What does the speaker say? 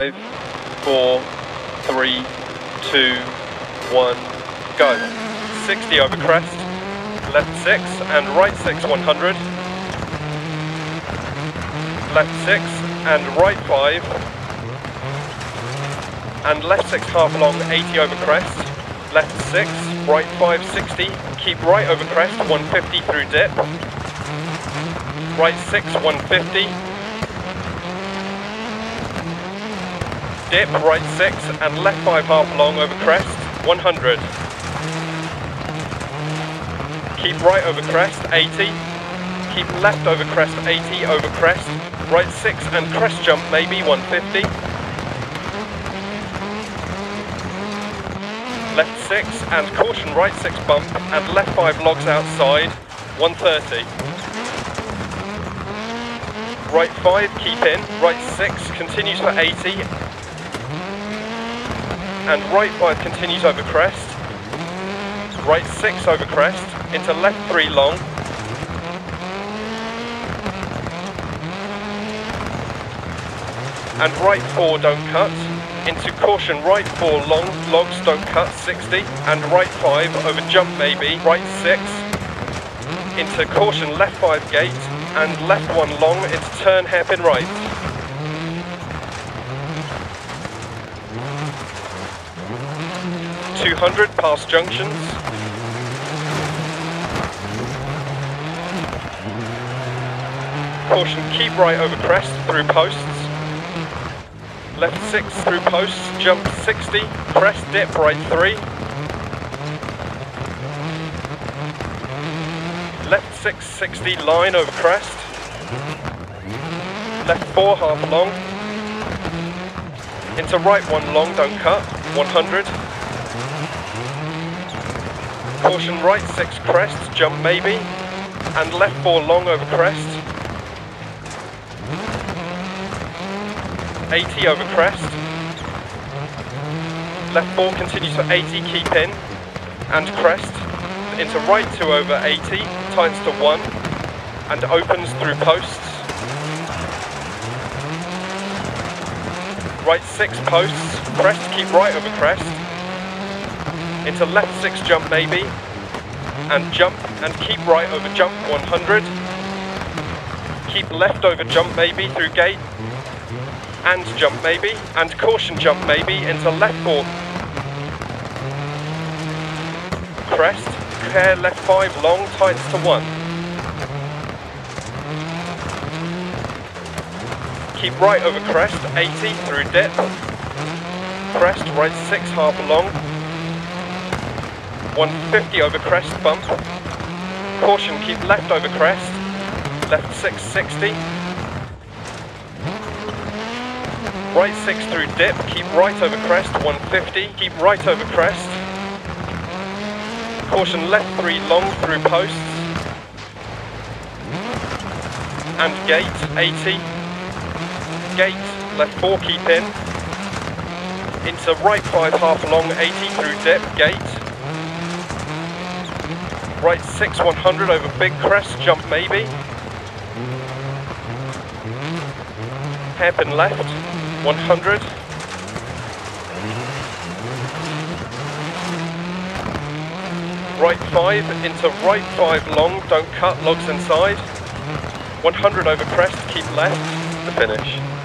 Five, four, three, two, one, go. 60 over crest, left 6 and right 6 100. Left 6 and right 5. And left 6 half long 80 over crest. Left 6, right 5 60. Keep right over crest 150 through dip. Right 6 150. Dip, right 6 and left 5 half long over crest 100. Keep right over crest, 80. Keep left over crest, 80 over crest. Right 6 and crest jump maybe, 150. Left 6 and caution right 6 bump and left 5 logs outside, 130. Right 5 keep in, right 6 continues for 80. And right 5 continues over crest. Right 6 over crest into left 3 long. And right 4 don't cut. Into caution right 4 long, logs don't cut 60. And right 5 over jump maybe, right 6. Into caution left 5 gate and left 1 long into turn hairpin right. Two hundred past junctions. Caution, keep right over crest through posts. Left 6 through posts, jump 60, crest dip right 3. Left 6 60, line over crest. Left 4 half long. Into right 1 long, don't cut, 100. Caution right 6 crest, jump maybe. And left 4 long over crest. 80 over crest. Left 4 continues for 80, keep in. And crest. Into right 2 over 80, tightens to 1. And opens through posts. Right 6 posts, crest, keep right over crest. Into left 6 jump maybe. And jump and keep right over jump 100. Keep left over jump maybe through gate and jump maybe, and caution jump maybe into left four. Crest, care left five long, tights to one. Keep right over crest, 80 through dip. Crest, right six half long. 150 over crest bump. Caution, keep left over crest. Left 660. Right 6 through dip, keep right over crest, 150, keep right over crest. Caution left 3 long through posts. And gate, 80. Gate, left 4 keep in. Into right 5 half long, 80 through dip, gate. Right 6 100 over big crest, jump maybe. Hairpin left. 100. Right 5 into right 5 long, don't cut, logs inside. 100 over crest, keep left, the finish.